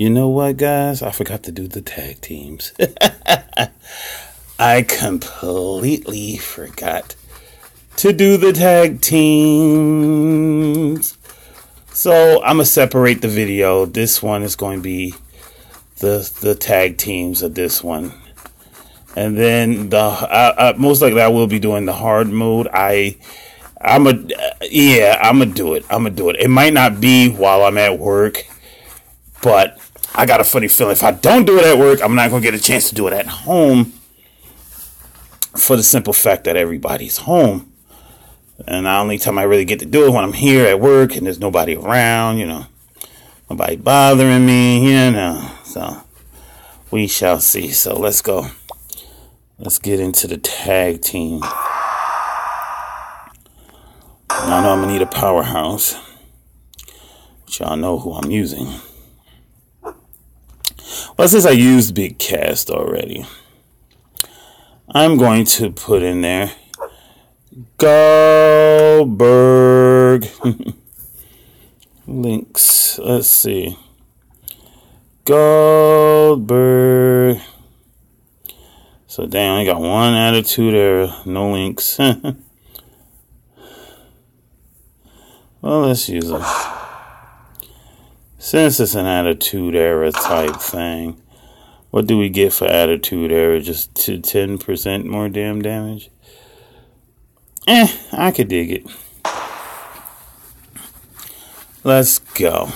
You know what, guys? I forgot to do the tag teams. I completely forgot to do the tag teams. So I'm gonna separate the video. This one is going to be the the tag teams of this one, and then the I, I, most likely I will be doing the hard mode. I I'm a yeah I'm gonna do it. I'm gonna do it. It might not be while I'm at work, but I got a funny feeling if I don't do it at work, I'm not gonna get a chance to do it at home. For the simple fact that everybody's home. And the only time I really get to do it when I'm here at work and there's nobody around, you know, nobody bothering me, you know. So we shall see. So let's go. Let's get into the tag team. I know I'm gonna need a powerhouse, which y'all know who I'm using. Well, since I used Big Cass already, I'm going to put in there Goldberg. Links. Let's see. Goldberg. So damn, I got one Attitude Era. No links. well, let's use it. Since it's an Attitude Era type thing, what do we get for Attitude Era? Just to 10% more damn damage? Eh, I could dig it. Let's go.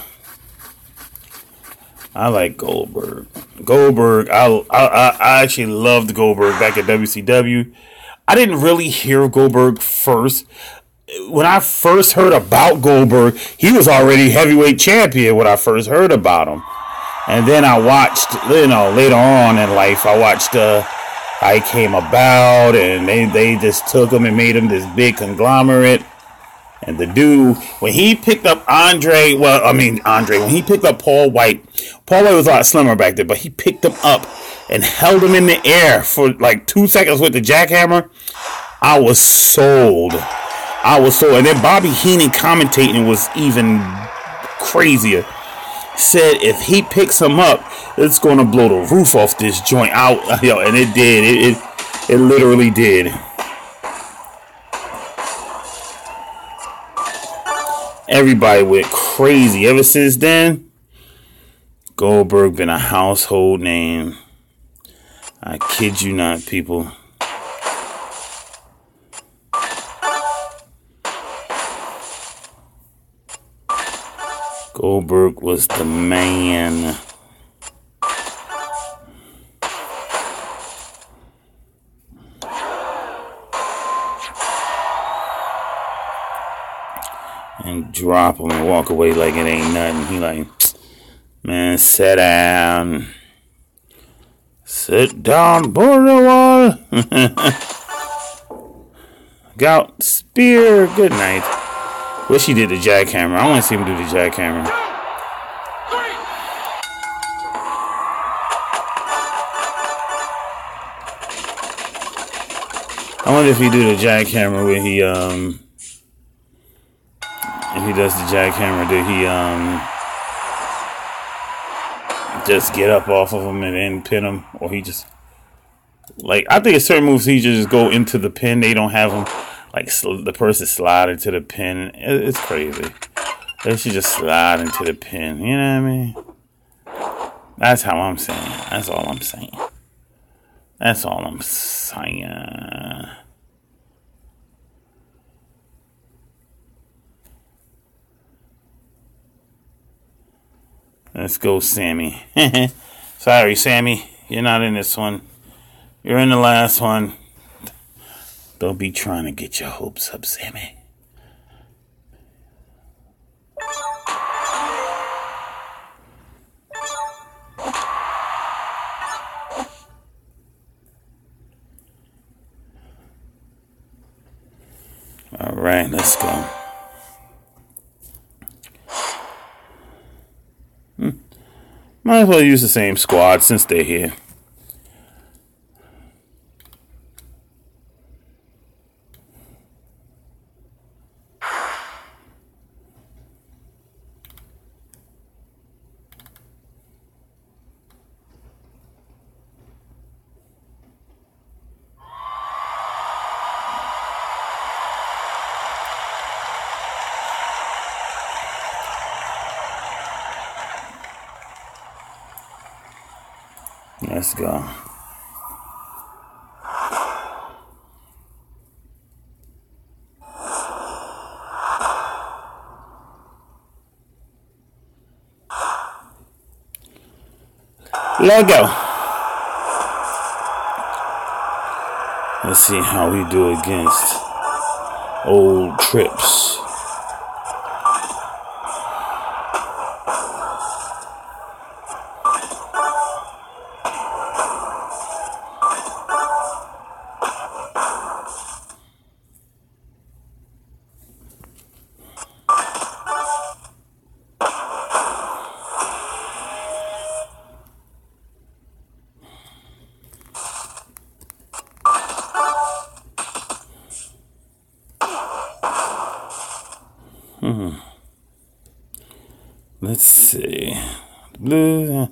I like Goldberg. Goldberg, I, I I actually loved Goldberg back at WCW. I didn't really hear Goldberg first. When I first heard about Goldberg, he was already heavyweight champion when I first heard about him. And then I watched, you know, later on in life, I watched uh, I came about, and they they just took him and made him this big conglomerate. And the dude, when he picked up Andre, well, I mean Andre, when he picked up Paul White, Paul White was a lot slimmer back then, but he picked him up and held him in the air for like two seconds with the jackhammer. I was sold. I was so. And then Bobby Heenan commentating was even crazier. Said if he picks him up, it's gonna blow the roof off this joint out. Yo, and it did. It it, it literally did. Everybody went crazy ever since then. Goldberg been a household name. I kid you not, people. Goldberg was the man. And drop him and walk away like it ain't nothing. He like, man, sit down. Sit down, Borderwall. Gout spear. Good night. Wish he did the jackhammer. I want to see him do the jackhammer. I wonder if he do the jackhammer where he um if he does the jackhammer, did he um just get up off of him and then pin him, or he just like I think in certain moves he just go into the pin. They don't have him like sl- the person slide into the pin. It, it's crazy. They should just slide into the pin. You know what I mean? That's how I'm saying. That's all I'm saying. That's all I'm saying. Let's go, Sammy. Sorry, Sammy. You're not in this one. You're in the last one. Don't be trying to get your hopes up, Sammy. All right, let's go. Might as well use the same squad since they're here. Let's go. Let go. Let's see how we do against old trips. Hmm. Let's see. Blue.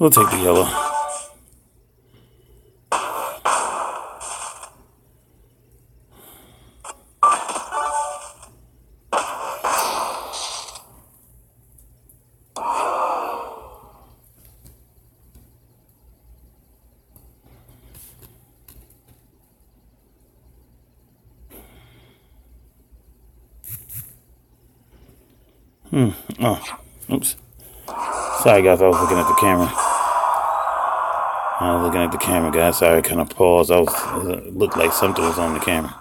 We'll take the yellow. Hmm. Oh, oops. Sorry, guys. I was looking at the camera. I was looking at the camera, guys. Sorry, I kind of paused. I was it looked like something was on the camera.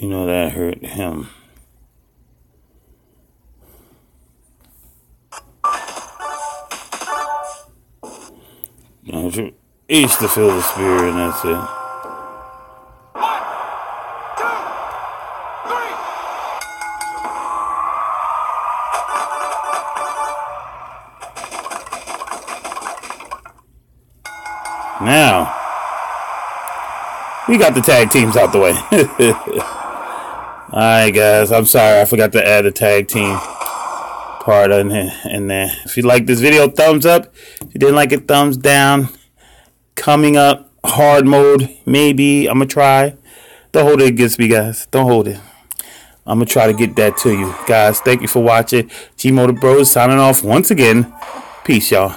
You know that hurt him. Each to feel the spirit, and that's it. Now, we got the tag teams out the way. Alright, guys. I'm sorry. I forgot to add the tag team part in, in there. If you like this video, thumbs up. If you didn't like it, thumbs down. Coming up, hard mode. Maybe. I'm going to try. Don't hold it against me, guys. Don't hold it. I'm going to try to get that to you. Guys, thank you for watching. G Motor Bros signing off once again. Peace, y'all.